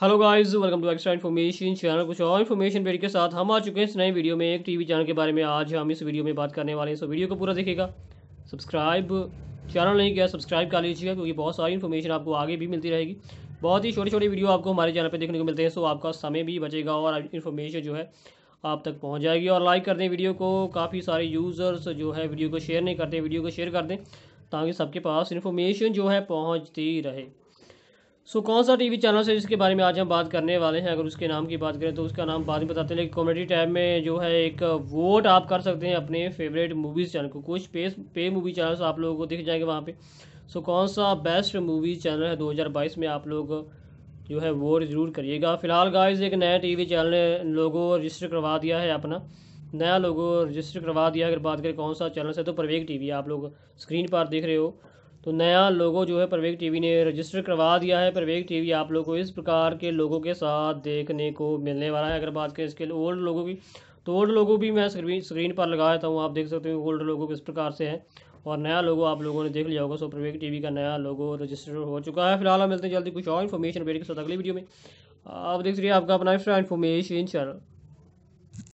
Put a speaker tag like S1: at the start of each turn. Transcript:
S1: Hello guys welcome to extra information channel कुछ और information video के साथ हम आ चुके हैं इस नए वीडियो में, एक टीवी चैनल के बारे में। आज हम इस वीडियो में बात करने वाले हैं। सो वीडियो को पूरा देखिएगा सब्सक्राइब चैनल नहीं किया सब्सक्राइब कर लीजिएगा, क्योंकि बहुत सारी इन्फॉर्मेशन आपको आगे भी मिलती रहेगी। बहुत ही छोटी छोटी वीडियो आपको हमारे चैनल पर देखने को मिलते हैं। सो आपका समय भी बचेगा और इन्फॉर्मेशन जो है आप तक पहुँच जाएगी। और लाइक कर दें वीडियो को। काफ़ी सारे यूज़र्स जो है वीडियो को शेयर नहीं करते वीडियो को शेयर कर दें, ताकि सबके पास इन्फॉर्मेशन जो है पहुँचती रहे। सो कौन सा टीवी चैनल है जिसके बारे में आज हम बात करने वाले हैं? अगर उसके नाम की बात करें तो उसका नाम बाद में बताते हैं। लेकिन कॉमेडी टैब में जो है एक वोट आप कर सकते हैं अपने फेवरेट मूवीज़ चैनल को। कुछ पे पे मूवी चैनल्स आप लोगों को दिख जाएँगे वहाँ पे। सो कौन सा बेस्ट मूवी चैनल है 2022 में? आप लोग जो है वोट ज़रूर करिएगा। फ़िलहाल गाइज़ एक नया टीवी चैनल लोगो रजिस्टर करवा दिया है अपना। नया लोगों रजिस्टर करवा दिया अगर बात करें कौन सा चैनल है तो परवेग टी आप लोग स्क्रीन पर देख रहे हो। तो नया लोगो जो है प्रवेग टीवी ने रजिस्टर करवा दिया है। प्रवेग टीवी आप लोगों को इस प्रकार के लोगों के साथ देखने को मिलने वाला है। अगर बात करें इसके ओल्ड लोगों की तो ओल्ड लोगो भी मैं स्क्रीन स्क्रीन पर लगाया था हूँ। आप देख सकते हो ओल्ड लोगो किस प्रकार से है। और नया लोगो आप लोगों ने देख लिया होगा। सो प्रवेग टीवी का नया लोगो रजिस्टर हो चुका है। फ़िलहाल हम मिलते हैं जल्दी कुछ और इन्फॉर्मेशन वेट के साथ अगली वीडियो में। आप देख रही आपका अपना इन्फॉर्मेशन चैनल